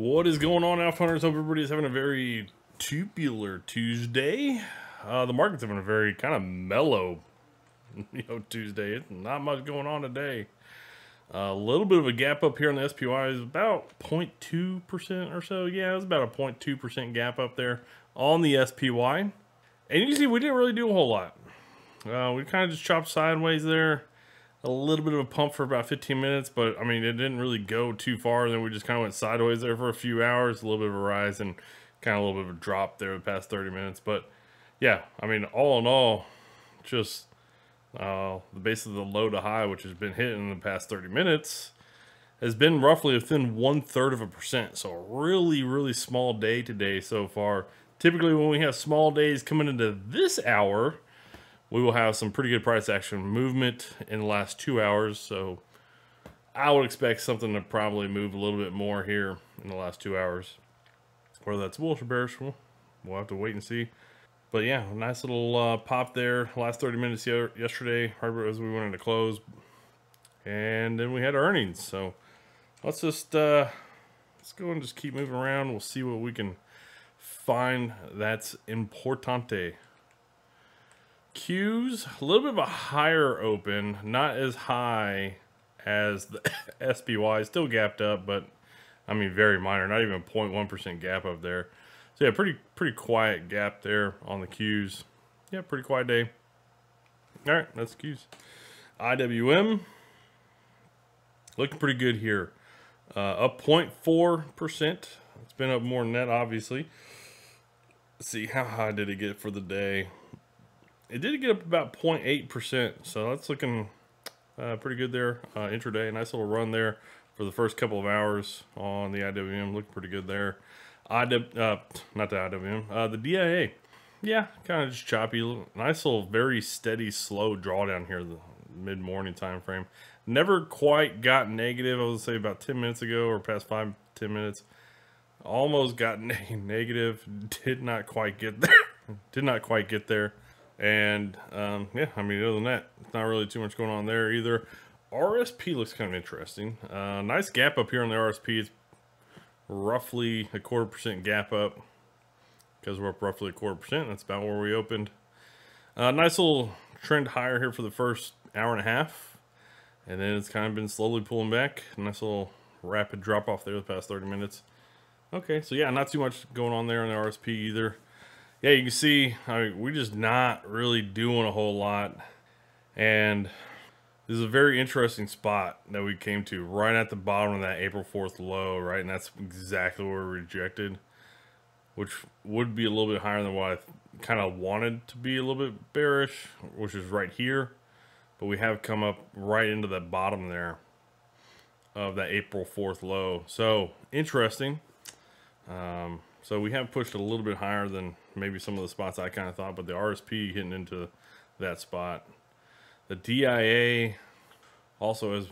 What is going on, Alpha Hunters? Hope everybody's having a very tubular Tuesday. Uh, the market's having a very kind of mellow, you know, Tuesday. It's not much going on today. A little bit of a gap up here on the SPY is about 0.2% or so. Yeah, it's about a 0.2% gap up there on the SPY. And you can see we didn't really do a whole lot. Uh, we kind of just chopped sideways there a little bit of a pump for about 15 minutes, but I mean, it didn't really go too far. And then we just kind of went sideways there for a few hours, a little bit of a rise and kind of a little bit of a drop there the past 30 minutes. But yeah, I mean, all in all, just uh, the base of the low to high, which has been hit in the past 30 minutes, has been roughly within one third of a percent. So a really, really small day today so far. Typically, when we have small days coming into this hour, we will have some pretty good price action movement in the last two hours. So I would expect something to probably move a little bit more here in the last two hours. Whether that's bullish or bearish, we'll, we'll have to wait and see. But yeah, nice little uh, pop there. Last 30 minutes yesterday, as we went into close. And then we had earnings. So let's just uh, let's go and just keep moving around. We'll see what we can find that's importante. Q's a little bit of a higher open, not as high as the SPY. Still gapped up, but I mean very minor, not even 0.1% gap up there. So yeah, pretty pretty quiet gap there on the Q's. Yeah, pretty quiet day. All right, that's Q's. IWM looking pretty good here. Uh, up 0.4%. It's been up more than that, obviously. Let's see, how high did it get for the day? It did get up about 0.8%, so that's looking uh, pretty good there. Uh, intraday, nice little run there for the first couple of hours on the IWM, looking pretty good there. IW, uh, not the IWM, uh, the DIA, yeah, kind of just choppy. Nice little, very steady, slow drawdown here, the mid-morning time frame. Never quite got negative, I would say about 10 minutes ago or past 5, 10 minutes. Almost got negative, did not quite get there. did not quite get there. And um, yeah, I mean, other than that, it's not really too much going on there either. RSP looks kind of interesting. Uh, nice gap up here on the RSP. It's roughly a quarter percent gap up because we're up roughly a quarter percent. That's about where we opened. Uh, nice little trend higher here for the first hour and a half. And then it's kind of been slowly pulling back. Nice little rapid drop off there the past 30 minutes. Okay, so yeah, not too much going on there on the RSP either yeah, you can see I mean, we're just not really doing a whole lot. And this is a very interesting spot that we came to right at the bottom of that April 4th low, right? And that's exactly where we rejected, which would be a little bit higher than what I kind of wanted to be a little bit bearish, which is right here. But we have come up right into the bottom there of that April 4th low. So interesting. Um, so we have pushed a little bit higher than maybe some of the spots I kind of thought, but the RSP hitting into that spot. The DIA also has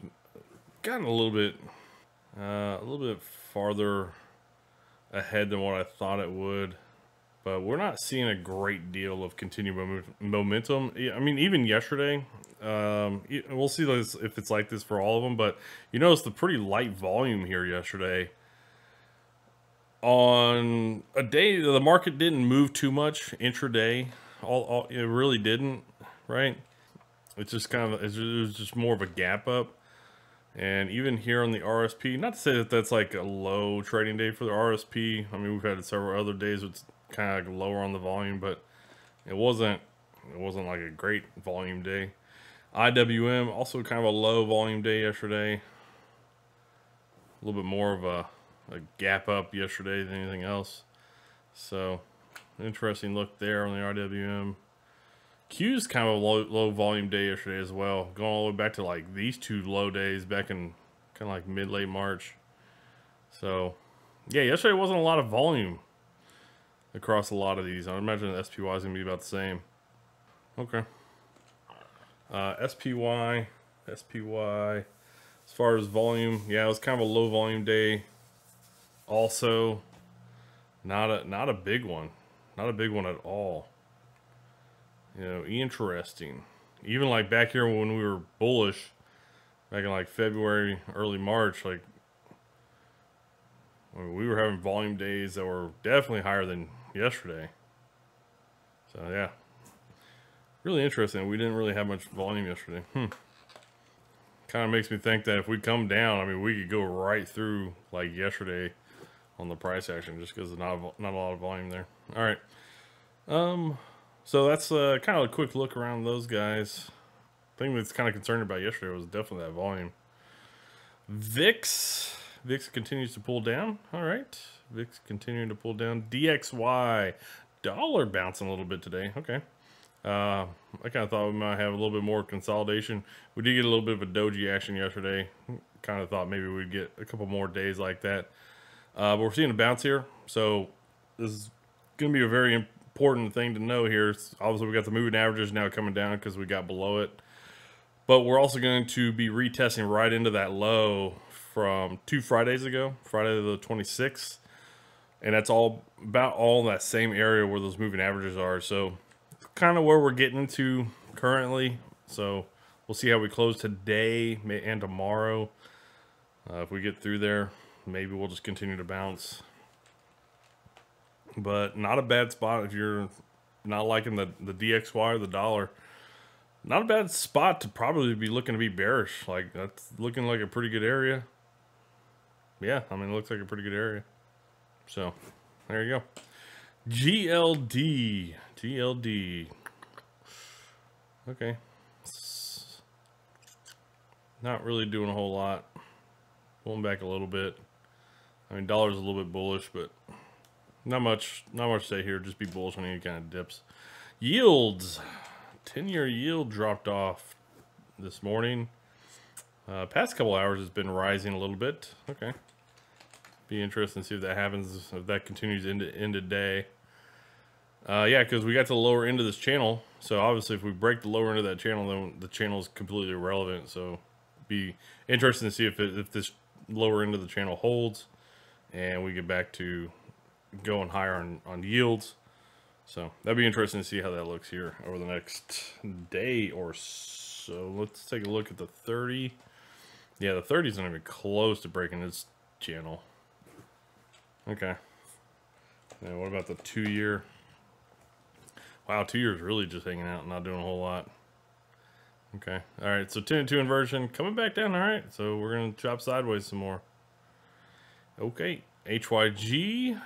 gotten a little bit, uh, a little bit farther ahead than what I thought it would. But we're not seeing a great deal of continued momentum. I mean, even yesterday, um, we'll see if it's like this for all of them. But you notice the pretty light volume here yesterday on a day the market didn't move too much intraday all, all it really didn't right? It's just kind of it was just more of a gap up. And even here on the RSP not to say that that's like a low trading day for the RSP I mean we've had several other days it's kind of like lower on the volume but it wasn't it wasn't like a great volume day. IWM also kind of a low volume day yesterday. A little bit more of a a gap up yesterday than anything else. So interesting look there on the RWM. Q's kind of a low, low volume day yesterday as well. Going all the way back to like these two low days back in kind of like mid late March. So yeah, yesterday wasn't a lot of volume across a lot of these. I imagine the SPY is gonna be about the same. Okay. Uh, SPY, SPY. As far as volume, yeah, it was kind of a low volume day also not a not a big one not a big one at all you know interesting even like back here when we were bullish back in like february early march like we were having volume days that were definitely higher than yesterday. So yeah, really interesting. We didn't really have much volume yesterday. Hmm. Kind of makes me think that if we come down, I mean, we could go right through like yesterday on the price action just because not not a lot of volume there. All right. Um. So that's uh, kind of a quick look around those guys. Thing that's kind of concerned about yesterday was definitely that volume. VIX. VIX continues to pull down. All right. VIX continuing to pull down. DXY. Dollar bouncing a little bit today. Okay. Uh, I kind of thought we might have a little bit more consolidation. We did get a little bit of a doji action yesterday. Kind of thought maybe we'd get a couple more days like that. Uh, but we're seeing a bounce here. So this is going to be a very important thing to know here. Obviously, we got the moving averages now coming down because we got below it. But we're also going to be retesting right into that low from two Fridays ago, Friday the 26th. And that's all about all that same area where those moving averages are. So kind of where we're getting into currently. So we'll see how we close today and tomorrow. Uh, if we get through there, maybe we'll just continue to bounce. But not a bad spot if you're not liking the, the DXY or the dollar not a bad spot to probably be looking to be bearish. Like, that's looking like a pretty good area. Yeah, I mean, it looks like a pretty good area. So, there you go. GLD. GLD. Okay. Not really doing a whole lot. Pulling back a little bit. I mean, dollar's a little bit bullish, but not much, not much to say here. Just be bullish on any kind of dips. Yields. 10-year yield dropped off this morning. Uh, past couple hours has been rising a little bit. Okay. Be interesting to see if that happens, if that continues into into day. Uh, yeah, because we got to the lower end of this channel. So obviously if we break the lower end of that channel, then the channel is completely irrelevant. So be interesting to see if, it, if this lower end of the channel holds and we get back to going higher on, on yields. So that'd be interesting to see how that looks here over the next day or so. Let's take a look at the 30. Yeah, the 30 is not even close to breaking this channel. Okay. And what about the two year? Wow, two years really just hanging out and not doing a whole lot. Okay. All right. So 10 and 2 inversion coming back down. All right. So we're going to chop sideways some more. Okay. HYG.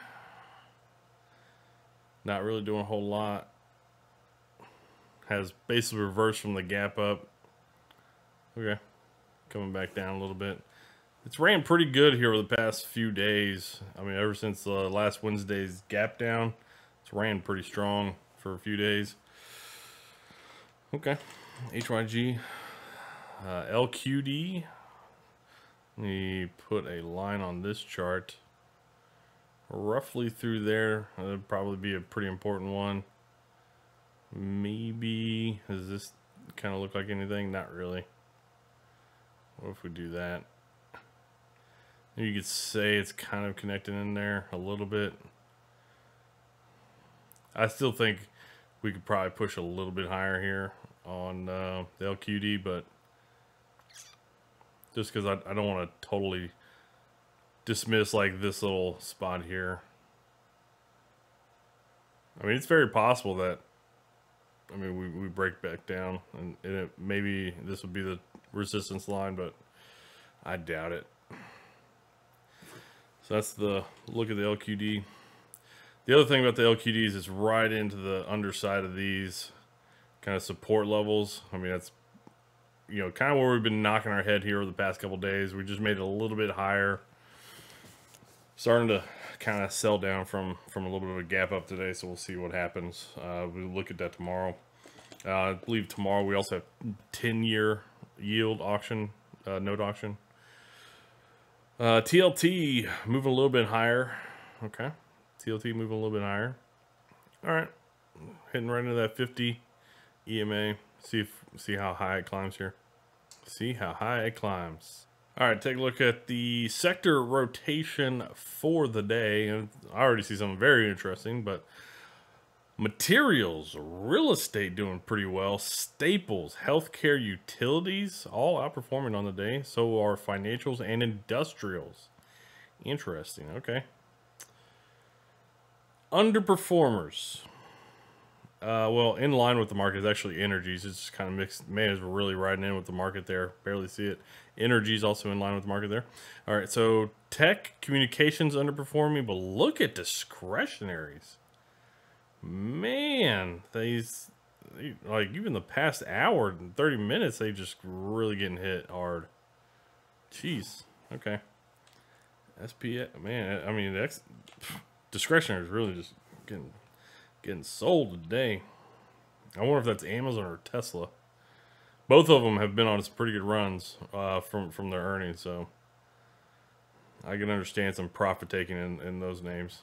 Not really doing a whole lot. Has basically reversed from the gap up. Okay. Coming back down a little bit. It's ran pretty good here over the past few days. I mean, ever since uh, last Wednesday's gap down, it's ran pretty strong for a few days. Okay. HYG. Uh, LQD. Me put a line on this chart roughly through there. That would probably be a pretty important one. Maybe, does this kind of look like anything? Not really. What if we do that? You could say it's kind of connected in there a little bit. I still think we could probably push a little bit higher here on uh, the LQD, but just because I, I don't want to totally dismiss like this little spot here. I mean, it's very possible that, I mean, we, we break back down and, and it, maybe this would be the resistance line, but I doubt it. So that's the look at the LQD. The other thing about the LQDs is right into the underside of these kind of support levels. I mean, that's, you know, kind of where we've been knocking our head here over the past couple days. We just made it a little bit higher. Starting to kind of sell down from from a little bit of a gap up today so we'll see what happens. Uh, we'll look at that tomorrow. Uh, I believe tomorrow we also have 10 year yield auction uh, note auction. Uh, TLT moving a little bit higher. Okay. TLT moving a little bit higher. All right. Hitting right into that 50 EMA see if see how high it climbs here see how high it climbs all right, take a look at the sector rotation for the day. I already see something very interesting, but materials, real estate doing pretty well, staples, healthcare, utilities, all outperforming on the day. So are financials and industrials. Interesting. Okay. underperformers. Uh, well, in line with the market is actually energies. It's kind of mixed. Man, is really riding in with the market there. Barely see it. Energies also in line with the market there. All right, so tech communications underperforming, but look at discretionaries. Man, these like even the past hour and 30 minutes, they just really getting hit hard. Jeez. Okay. SPX, man, I mean, that's discretionary is really just getting getting sold today. I wonder if that's Amazon or Tesla. Both of them have been on some pretty good runs uh, from from their earnings, so I can understand some profit taking in, in those names.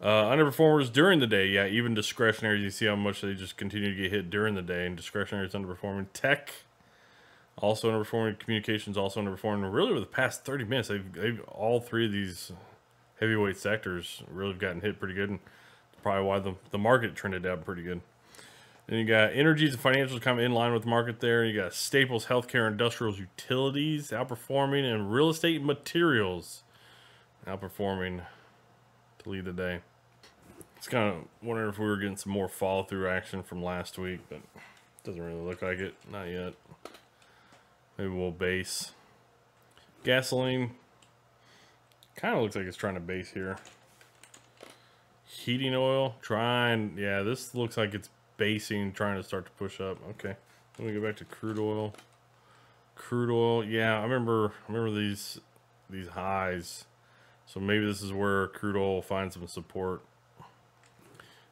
Uh, underperformers during the day, yeah, even discretionary. You see how much they just continue to get hit during the day, and discretionary is underperforming. Tech also underperforming. Communications also underperforming. Really, over the past 30 minutes, they've, they've all three of these heavyweight sectors really have gotten hit pretty good. And probably why the, the market trended down pretty good. Then you got energies and financials kind of in line with the market there. You got staples, healthcare, industrials, utilities outperforming, and real estate materials outperforming to lead the day. It's kind of wondering if we were getting some more follow through action from last week, but doesn't really look like it. Not yet. Maybe we'll base. Gasoline kind of looks like it's trying to base here. Heating oil, trying, yeah, this looks like it's basing, trying to start to push up. Okay, let me go back to crude oil. Crude oil, yeah, I remember, I remember these these highs. So maybe this is where crude oil finds some support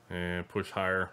and push higher.